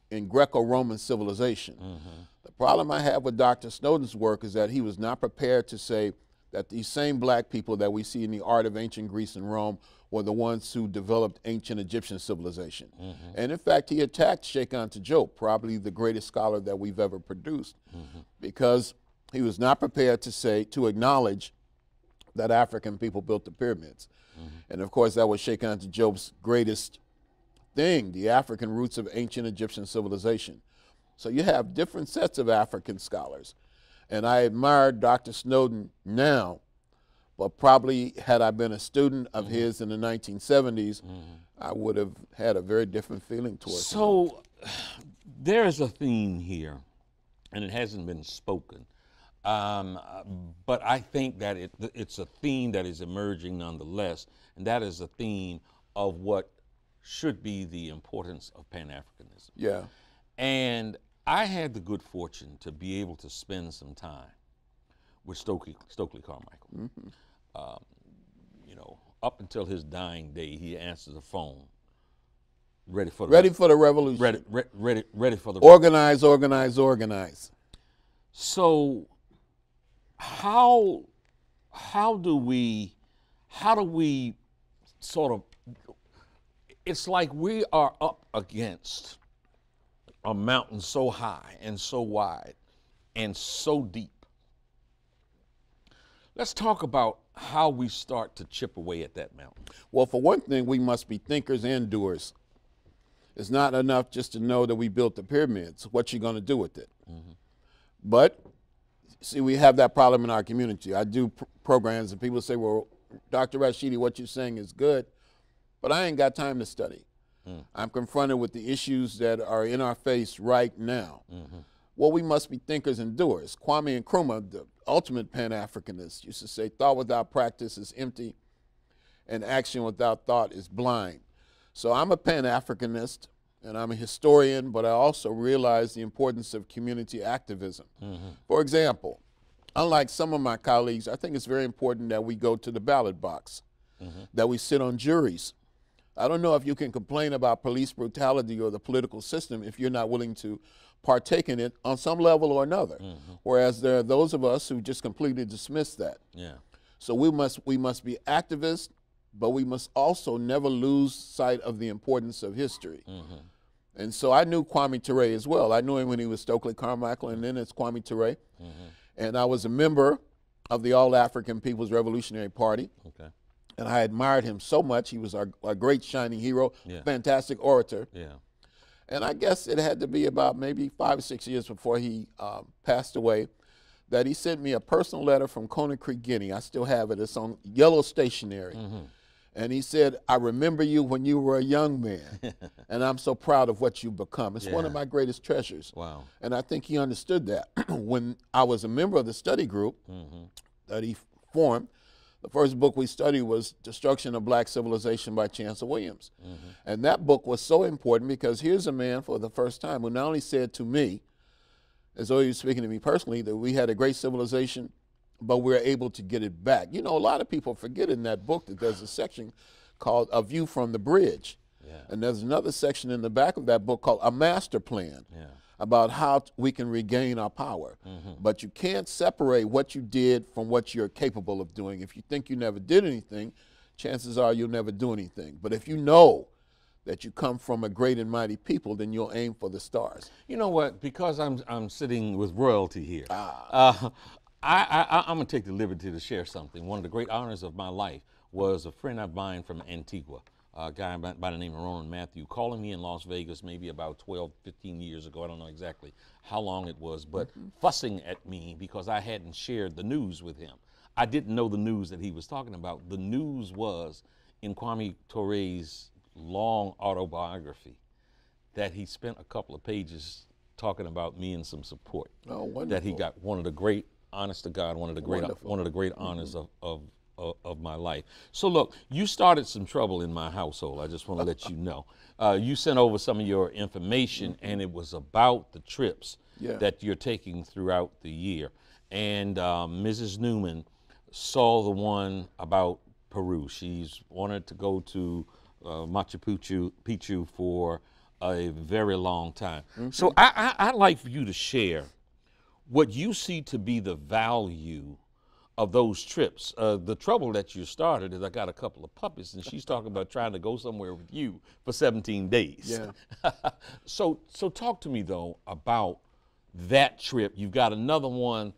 in Greco Roman civilization. Mm-hmm. The problem I have with Dr. Snowden's work is that he was not prepared to say, that these same black people that we see in the art of ancient Greece and Rome were the ones who developed ancient Egyptian civilization. Mm-hmm. And in fact, he attacked Cheikh Anta Diop, probably the greatest scholar that we've ever produced, mm-hmm. because he was not prepared to say, to acknowledge that African people built the pyramids. Mm-hmm. And of course, that was Cheikh Anta Diop's greatest thing, the African roots of ancient Egyptian civilization. So you have different sets of African scholars. And I admire Dr. Snowden now, but probably had I been a student of mm-hmm. his in the 1970s, mm-hmm. I would have had a very different feeling towards so, him. So there is a theme here, and it hasn't been spoken. Um, but I think that it, it's a theme that is emerging nonetheless, and that is a theme of what should be the importance of Pan Africanism. Yeah. And I had the good fortune to be able to spend some time with Stokely, Stokely Carmichael. Mm-hmm. Um, you know, up until his dying day, he answered the phone, ready for the ready re- for the revolution, ready, re- ready, ready for the revolution. organize, organize, organize. So, how how do we how do we sort of it's like we are up against a mountain so high and so wide and so deep. Let's talk about how we start to chip away at that mountain. Well, for one thing, we must be thinkers and doers. It's not enough just to know that we built the pyramids. What you going to do with it? Mm-hmm. But see, we have that problem in our community. I do pr- programs, and people say, "Well, Dr. Rashidi, what you're saying is good, but I ain't got time to study. Mm. I'm confronted with the issues that are in our face right now." Mm-hmm. Well, we must be thinkers and doers. Kwame Nkrumah, the ultimate Pan Africanist, used to say, "Thought without practice is empty, and action without thought is blind." So I'm a Pan Africanist and I'm a historian, but I also realize the importance of community activism. Mm-hmm. For example, unlike some of my colleagues, I think it's very important that we go to the ballot box, mm-hmm. that we sit on juries. I don't know if you can complain about police brutality or the political system if you're not willing to partake in it on some level or another. Mm-hmm. Whereas there are those of us who just completely dismiss that. Yeah. So we must we must be activists but we must also never lose sight of the importance of history. Mm-hmm. And so I knew Kwame Ture as well. I knew him when he was Stokely Carmichael, and then it's Kwame Ture. Mm-hmm. And I was a member of the All African People's Revolutionary Party. Okay. And I admired him so much. He was a, a great shining hero, yeah. fantastic orator. Yeah. And I guess it had to be about maybe five or six years before he um, passed away that he sent me a personal letter from Conakry, Guinea. I still have it. It's on yellow stationery. Mm-hmm and he said, I remember you when you were a young man, and I'm so proud of what you've become. It's yeah. one of my greatest treasures. Wow. And I think he understood that. when I was a member of the study group mm-hmm. that he formed, the first book we studied was Destruction of Black Civilization by Chancellor Williams. Mm-hmm. And that book was so important because here's a man for the first time who not only said to me, as though he was speaking to me personally, that we had a great civilization but we're able to get it back. You know, a lot of people forget in that book that there's a section called A View from the Bridge. Yeah. And there's another section in the back of that book called A Master Plan yeah. About how we can regain our power. Mm-hmm. But you can't separate what you did from what you're capable of doing. If you think you never did anything, chances are you'll never do anything. But if you know that you come from a great and mighty people, then you'll aim for the stars. You know what? Because I'm I'm sitting with royalty here. Ah. Uh, I, I, I'm going to take the liberty to share something. One of the great honors of my life was a friend of mine from Antigua, a guy by, by, the name of Roland Matthew, calling me in Las Vegas maybe about 12, 15 years ago. I don't know exactly how long it was, but mm-hmm. fussing at me because I hadn't shared the news with him. I didn't know the news that he was talking about. The news was in Kwame Ture's long autobiography that he spent a couple of pages talking about me and some support. Oh, that he got one of the great honest to God, one of the great Wonderful. one of the great honors mm-hmm. of, of, of my life. So look, you started some trouble in my household. I just want to let you know. Uh, you sent over some of your information, and it was about the trips yeah. that you're taking throughout the year. And um, Mrs. Newman saw the one about Peru. She's wanted to go to uh, Machu Picchu, Picchu for a very long time. Mm-hmm. So I, I, I'd like for you to share what you see to be the value of those trips. Uh, the trouble that you started is I got a couple of puppies, and she's talking about trying to go somewhere with you for 17 days. Yeah. so, so talk to me though about that trip. You've got another one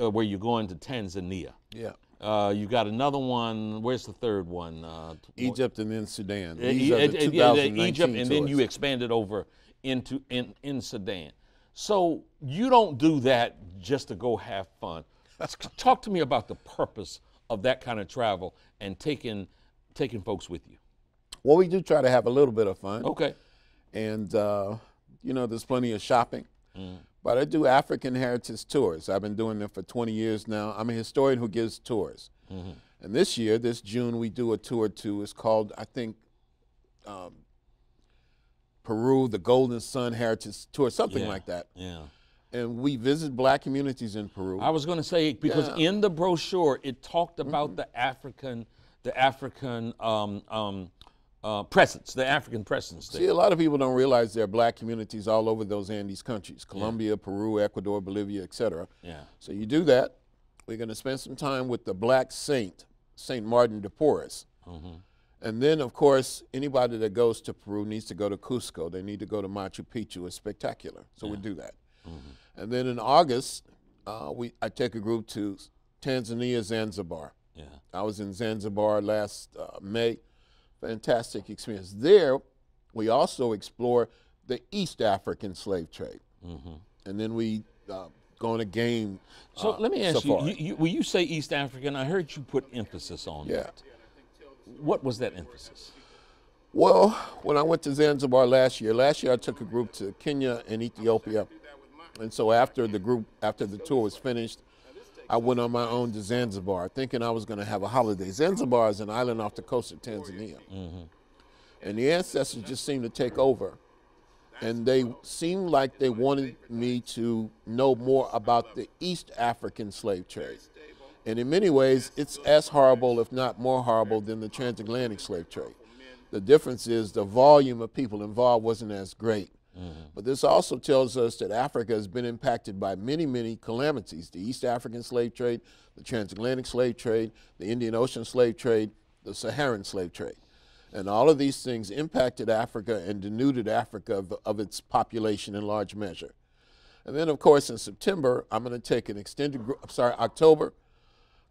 uh, where you're going to Tanzania. Yeah. Uh, you got another one. Where's the third one? Uh, Egypt and then Sudan. These are the Egypt, and then you expanded over into in, in Sudan. So you don't do that just to go have fun. Talk to me about the purpose of that kind of travel and taking taking folks with you. Well, we do try to have a little bit of fun. Okay. And uh, you know, there's plenty of shopping. Mm. But I do African heritage tours. I've been doing them for 20 years now. I'm a historian who gives tours. Mm-hmm. And this year, this June, we do a tour too. It's called, I think, um, Peru, the Golden Sun Heritage Tour, something yeah, like that. Yeah. And we visit black communities in Peru. I was going to say because yeah. in the brochure it talked about mm-hmm. the African, the African um, um, uh, presence, the African presence. There. See, a lot of people don't realize there are black communities all over those Andes countries: Colombia, yeah. Peru, Ecuador, Bolivia, etc. Yeah. So you do that. We're going to spend some time with the black saint, Saint Martin de Porres. Mm-hmm. And then, of course, anybody that goes to Peru needs to go to Cusco. They need to go to Machu Picchu. It's spectacular. So we do that. And then in August, uh, we I take a group to Tanzania, Zanzibar. Yeah. I was in Zanzibar last uh, May. Fantastic experience. There, we also explore the East African slave trade. And then we uh, go on a game. So uh, let me ask you, you, you, when you say East African, I heard you put emphasis on Yeah. that. What was that emphasis? Well, when I went to Zanzibar last year, last year I took a group to Kenya and Ethiopia. And so after the group, after the tour was finished, I went on my own to Zanzibar, thinking I was going to have a holiday. Zanzibar is an island off the coast of Tanzania. Mm-hmm. And the ancestors just seemed to take over. And they seemed like they wanted me to know more about the East African slave trade. And in many ways, it's as horrible, if not more horrible, than the transatlantic slave trade. The difference is the volume of people involved wasn't as great. Mm-hmm. But this also tells us that Africa has been impacted by many, many calamities the East African slave trade, the transatlantic slave trade, the Indian Ocean slave trade, the Saharan slave trade. And all of these things impacted Africa and denuded Africa of, of its population in large measure. And then, of course, in September, I'm going to take an extended, I'm sorry, October,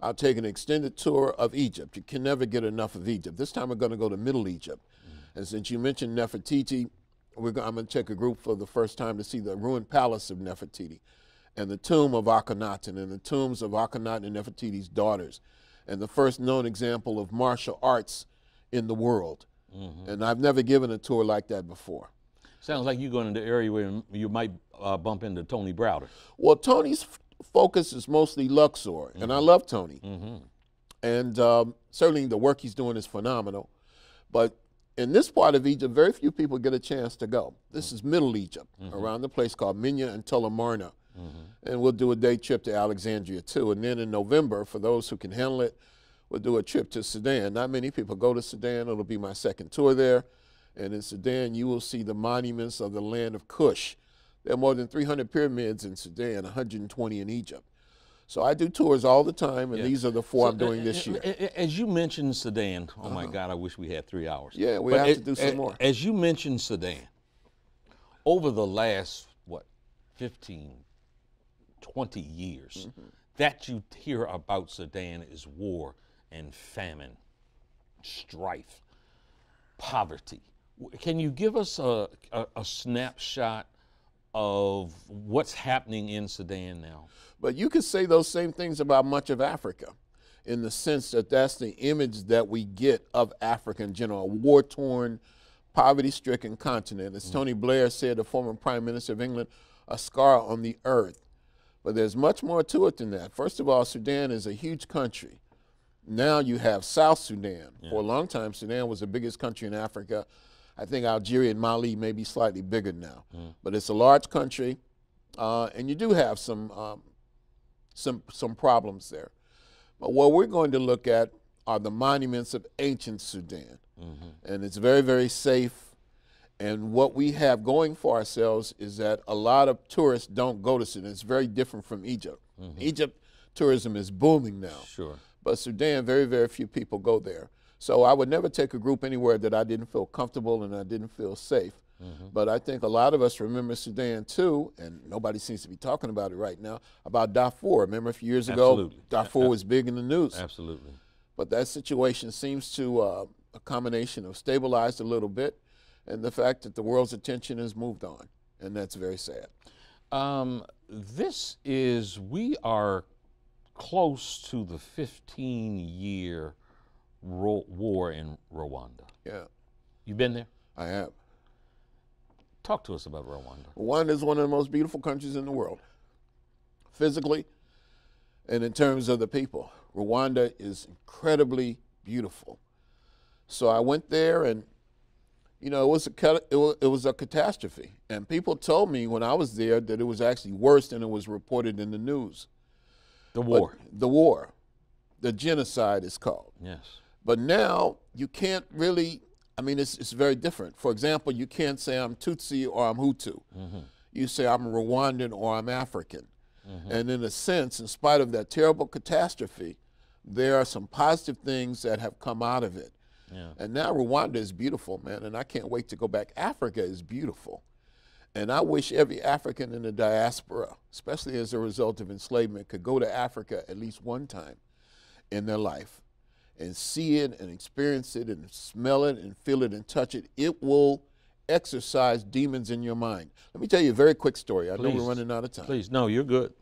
I'll take an extended tour of Egypt. You can never get enough of Egypt. This time we're going to go to Middle Egypt. Mm-hmm. And since you mentioned Nefertiti, we're go- I'm going to take a group for the first time to see the ruined palace of Nefertiti and the tomb of Akhenaten and the tombs of Akhenaten and Nefertiti's daughters and the first known example of martial arts in the world. And I've never given a tour like that before. Sounds like you're going into the area where you might uh, bump into Tony Browder. Well, Tony's f- focus is mostly Luxor, and I love Tony. And um, certainly the work he's doing is phenomenal. But in this part of Egypt, very few people get a chance to go. This mm-hmm. is Middle Egypt, mm-hmm. around the place called Minya and Tell el-Amarna. Mm-hmm. And we'll do a day trip to Alexandria too. And then in November, for those who can handle it, we'll do a trip to Sudan. Not many people go to Sudan. It'll be my second tour there. And in Sudan, you will see the monuments of the land of Kush. There are more than 300 pyramids in Sudan, 120 in Egypt. So I do tours all the time, and these are the four I'm doing this Uh, year. uh, uh, As you mentioned Sudan, oh my God, I wish we had three hours. Yeah, we But have a- to do some a- more. As you mentioned Sudan, over the last, what, 15, 20 years, Mm-hmm. that you hear about Sudan is war and famine, strife, poverty. Can you give us a, a, a snapshot of what's happening in Sudan now? But you could say those same things about much of Africa in the sense that that's the image that we get of Africa in general, a war torn, poverty stricken continent. As mm. Tony Blair said, the former Prime Minister of England, a scar on the earth. But there's much more to it than that. First of all, Sudan is a huge country. Now you have South Sudan. For a long time, Sudan was the biggest country in Africa. I think Algeria and Mali may be slightly bigger now. But it's a large country, uh, and you do have some um, some some problems there. But what we're going to look at are the monuments of ancient Sudan, and it's very very safe. And what we have going for ourselves is that a lot of tourists don't go to Sudan. It's very different from Egypt. Egypt tourism is booming now, Sure. but Sudan, very very few people go there. So I would never take a group anywhere that I didn't feel comfortable and I didn't feel safe. But I think a lot of us remember Sudan too, and nobody seems to be talking about it right now, about Darfur. Remember a few years ago, Absolutely. Darfur was big in the news. Absolutely. But that situation seems to, uh, a combination of stabilized a little bit and the fact that the world's attention has moved on. And that's very sad. Um, this is, we are close to the 15 year ro- war in Rwanda. Yeah, You've been there? I have. Talk to us about Rwanda. Rwanda is one of the most beautiful countries in the world, physically and in terms of the people. Rwanda is incredibly beautiful. So I went there, and you know, it was a it was, it was a catastrophe. And people told me when I was there that it was actually worse than it was reported in the news. The But war. the war, the genocide is called. yes. But now you can't really, I mean, it's, it's very different. For example, you can't say I'm Tutsi or I'm Hutu. Mm-hmm. You say I'm Rwandan or I'm African. Mm-hmm. And in a sense, in spite of that terrible catastrophe, there are some positive things that have come out of it. Yeah. And now Rwanda is beautiful, man, and I can't wait to go back. Africa is beautiful. And I wish every African in the diaspora, especially as a result of enslavement, could go to Africa at least one time in their life and see it and experience it and smell it and feel it and touch it. It will exercise demons in your mind. Let me tell you a very quick story. I Please. know we're running out of time. Please, no, you're good.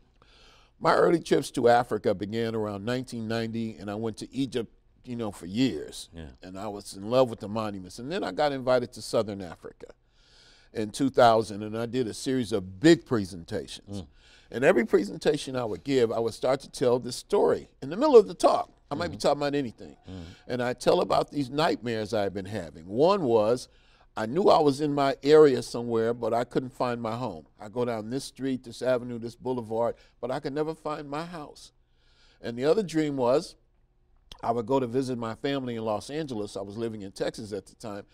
My early trips to Africa began around 1990, and I went to Egypt, you know, for years. Yeah. And I was in love with the monuments. And then I got invited to Southern Africa in 2000, and I did a series of big presentations. Mm. And every presentation I would give, I would start to tell this story in the middle of the talk. I might mm-hmm. be talking about anything. Mm. And I tell about these nightmares I've been having. One was I knew I was in my area somewhere, but I couldn't find my home. I go down this street, this avenue, this boulevard, but I could never find my house. And the other dream was I would go to visit my family in Los Angeles. I was living in Texas at the time,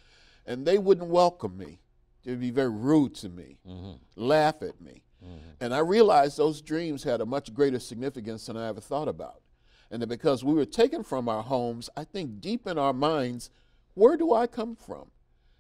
and they wouldn't welcome me. They'd be very rude to me, mm-hmm. laugh at me. Mm-hmm. And I realized those dreams had a much greater significance than I ever thought about. And that because we were taken from our homes, I think deep in our minds, where do I come from?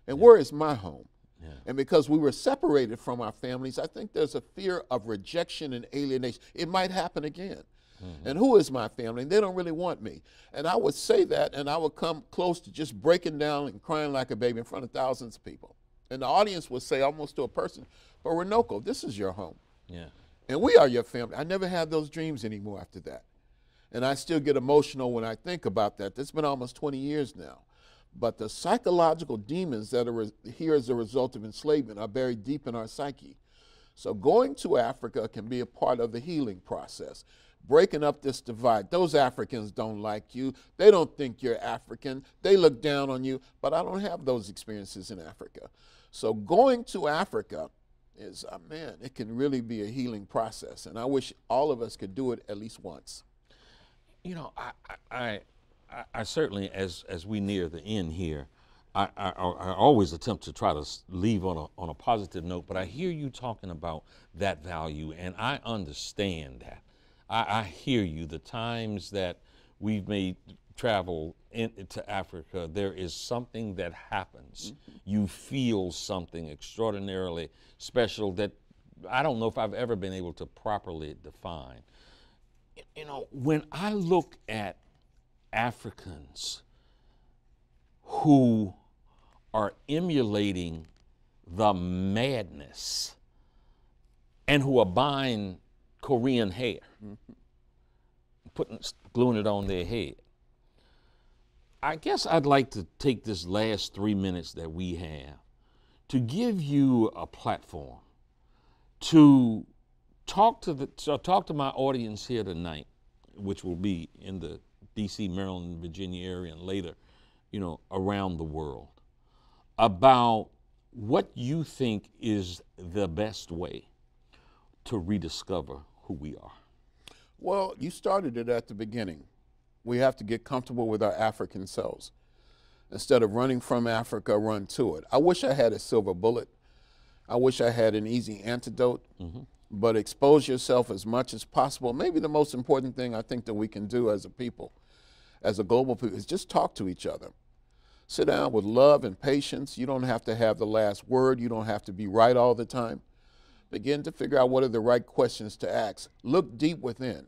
And yeah. where is my home? Yeah. And because we were separated from our families, I think there's a fear of rejection and alienation. It might happen again. Mm-hmm. And who is my family? And they don't really want me. And I would say that, and I would come close to just breaking down and crying like a baby in front of thousands of people. And the audience would say, almost to a person, but Runoko, this is your home. Yeah. And we are your family. I never had those dreams anymore after that. And I still get emotional when I think about that. It's been almost 20 years now. But the psychological demons that are here as a result of enslavement are buried deep in our psyche. So going to Africa can be a part of the healing process. Breaking up this divide. Those Africans don't like you. They don't think you're African. They look down on you. But I don't have those experiences in Africa. So going to Africa is, uh, man, it can really be a healing process. And I wish all of us could do it at least once. You know, I, I, I, I certainly, as as we near the end here, I, I, I, always attempt to try to leave on a, on a positive note, but I hear you talking about that value, and I understand that. I, I hear you. The times that we've made travel into Africa, there is something that happens. Mm-hmm. You feel something extraordinarily special that I don't know if I've ever been able to properly define. You know, when I look at Africans who are emulating the madness and who are buying Korean hair, mm-hmm. putting gluing it on their head. I guess I'd like to take this last three minutes that we have to give you a platform to talk to the so talk to my audience here tonight, which will be in the D.C., Maryland, Virginia area, and later, you know, around the world, about what you think is the best way to rediscover who we are. Well, you started it at the beginning. We have to get comfortable with our African selves. Instead of running from Africa, run to it. I wish I had a silver bullet. I wish I had an easy antidote. Mm-hmm but expose yourself as much as possible. Maybe the most important thing I think that we can do as a people as a global people is just talk to each other. Sit down with love and patience. You don't have to have the last word. You don't have to be right all the time. Begin to figure out what are the right questions to ask. Look deep within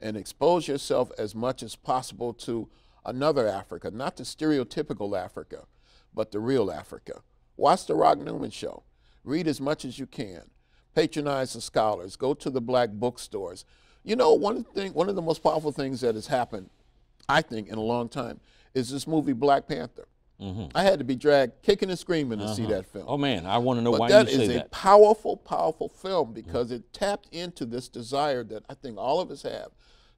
and expose yourself as much as possible to another Africa, not the stereotypical Africa, but the real Africa. Watch the Rock Newman show. Read as much as you can. Patronize the scholars. Go to the black bookstores. You know, one thing, one of the most powerful things that has happened I think, in a long time, is this movie Black Panther. Mm-hmm. I had to be dragged kicking and screaming to uh-huh. see that film. Oh man, I want to know but why that you say that. That is a powerful, powerful film because mm-hmm. it tapped into this desire that I think all of us have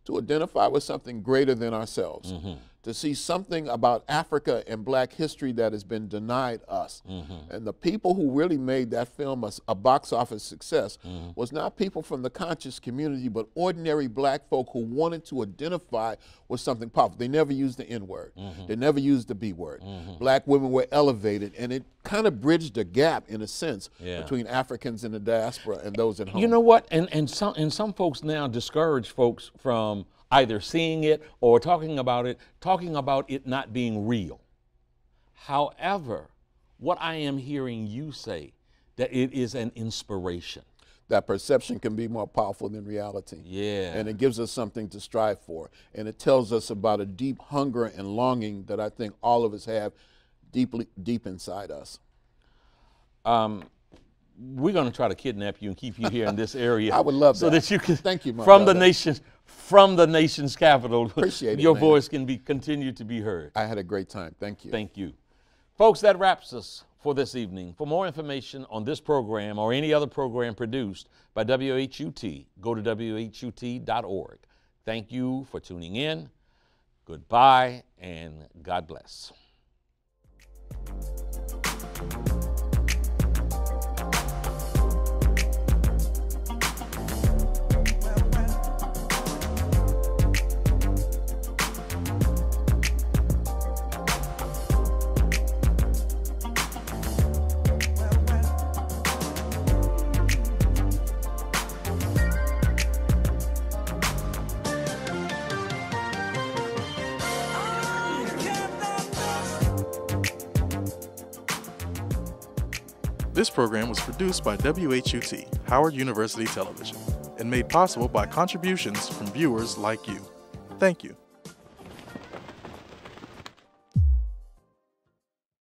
to identify with something greater than ourselves. Mm-hmm to see something about Africa and black history that has been denied us. Mm-hmm. And the people who really made that film a, a box office success mm-hmm. was not people from the conscious community, but ordinary black folk who wanted to identify with something powerful. They never used the N word, mm-hmm. they never used the B word. Mm-hmm. Black women were elevated, and it kind of bridged a gap, in a sense, yeah. between Africans in the diaspora and those at home. You know what? And, and, some, and some folks now discourage folks from either seeing it or talking about it, talking about it not being real. However, what I am hearing you say, that it is an inspiration. That perception can be more powerful than reality. Yeah. And it gives us something to strive for. And it tells us about a deep hunger and longing that I think all of us have deeply deep inside us. Um, we're going to try to kidnap you and keep you here in this area. I would love so that. that you can. Thank you, my from brother. the nation's from the nation's capital. Appreciate it, Your man. voice can be continue to be heard. I had a great time. Thank you. Thank you, folks. That wraps us for this evening. For more information on this program or any other program produced by WHUT, go to whut.org. Thank you for tuning in. Goodbye and God bless. This program was produced by WHUT, Howard University Television, and made possible by contributions from viewers like you. Thank you.